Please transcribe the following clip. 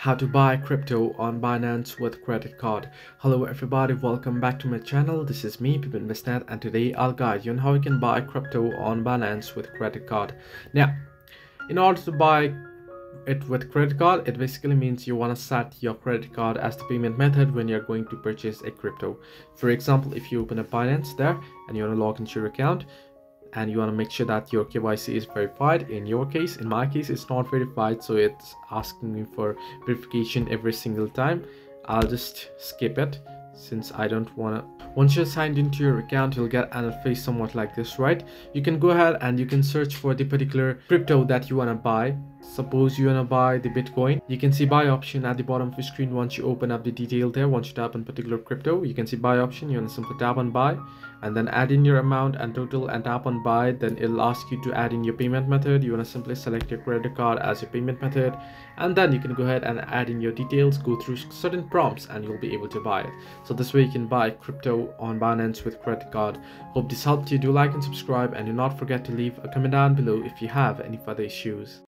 how to buy crypto on Binance with credit card. Hello everybody, welcome back to my channel. This is me, Pipin Bisnet, and today I'll guide you on how you can buy crypto on Binance with credit card. Now, in order to buy it with credit card, it basically means you want to set your credit card as the payment method when you're going to purchase a crypto. For example, if you open a Binance there and you want to log into your account, and you want to make sure that your KYC is verified. In your case, in my case, it's not verified, so it's asking me for verification every single time. I'll just skip it since I don't want to. Once you're signed into your account, you'll get an face somewhat like this, right? You can go ahead and you can search for the particular crypto that you want to buy. Suppose you want to buy the Bitcoin. You can see buy option at the bottom of your screen once you open up the detail there. Once you tap on particular crypto, you can see buy option. You want to simply tap on buy and then add in your amount and total and tap on buy. Then it'll ask you to add in your payment method. You want to simply select your credit card as your payment method and then you can go ahead and add in your details, go through certain prompts and you'll be able to buy it. So this way you can buy crypto on Binance with credit card. Hope this helped you. Do like and subscribe and do not forget to leave a comment down below if you have any further issues.